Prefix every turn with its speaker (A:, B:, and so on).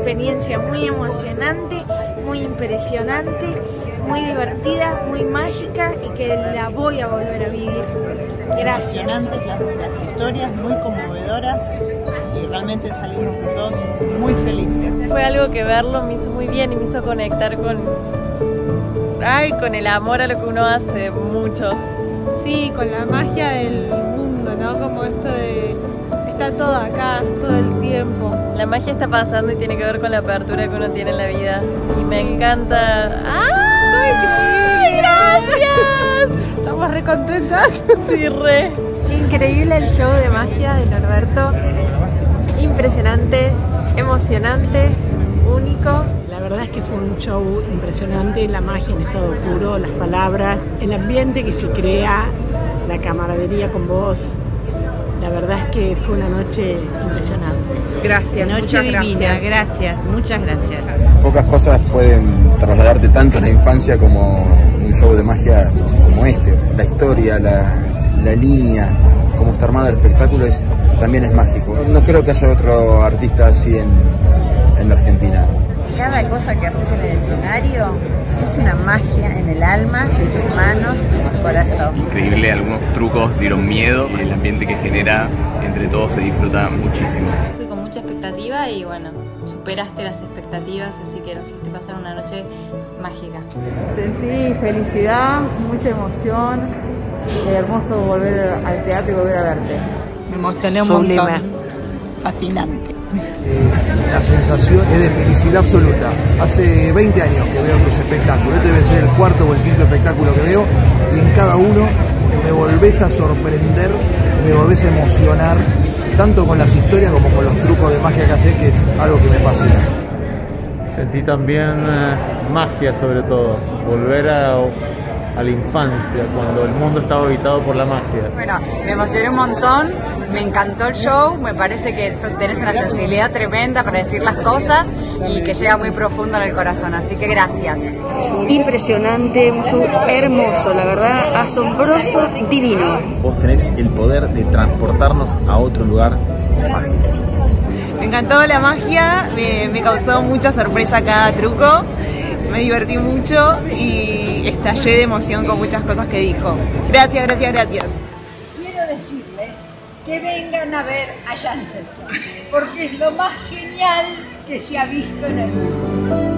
A: experiencia muy emocionante, muy impresionante, muy divertida, muy mágica y que la voy a volver a vivir. Gracias.
B: Emocionantes las, las historias, muy conmovedoras y realmente salimos todos muy felices.
C: Fue algo que verlo me hizo muy bien y me hizo conectar con, ay, con el amor a lo que uno hace mucho.
D: Sí, con la magia del mundo, ¿no? Como esto de está todo acá, todo el tiempo.
C: La magia está pasando y tiene que ver con la apertura que uno tiene en la vida. Y me encanta. ¡Ay, gracias!
D: Estamos re contentas.
C: Sí, re.
E: Increíble el show de magia de Norberto. Impresionante, emocionante, único.
F: La verdad es que fue un show impresionante, la magia en estado puro, las palabras, el ambiente que se crea, la camaradería con vos. La verdad es que fue una noche impresionante.
G: Gracias,
H: Noche
G: muchas
H: divina,
G: gracias.
H: gracias, muchas gracias.
I: Pocas cosas pueden trasladarte tanto a la infancia como un show de magia como este. La historia, la, la línea, cómo está armado el espectáculo es, también es mágico. No creo que haya otro artista así en, en la Argentina.
G: Cada cosa que haces en el escenario es una magia en el alma, en tus manos y.
J: Increíble, algunos trucos dieron miedo, el ambiente que genera entre todos se disfruta muchísimo.
C: Fui con mucha expectativa y bueno, superaste las expectativas, así que nos hiciste pasar una noche mágica.
K: Sentí felicidad, mucha emoción, es hermoso volver al teatro y volver a verte.
B: Me emocioné un montón. Fascinante.
L: La sensación es de felicidad absoluta. Hace 20 años que veo tus espectáculos. Este debe ser el cuarto o el quinto espectáculo que veo y en cada uno me volvés a sorprender, me volvés a emocionar, tanto con las historias como con los trucos de magia que haces, que es algo que me fascina.
M: Sentí también eh, magia sobre todo, volver a, a la infancia, cuando el mundo estaba habitado por la magia.
G: Bueno, me emocioné un montón, me encantó el show, me parece que tenés una sensibilidad tremenda para decir las cosas y que llega muy profundo en el corazón, así que gracias.
N: Impresionante, un show hermoso, la verdad, asombroso, divino.
O: Vos tenés el poder de transportarnos a otro lugar mágico.
P: Me encantó la magia, me, me causó mucha sorpresa cada truco, me divertí mucho y estallé de emoción con muchas cosas que dijo. Gracias, gracias, gracias.
Q: Quiero decirles que vengan a ver a Janssen, porque es lo más genial que se ha visto en el mundo.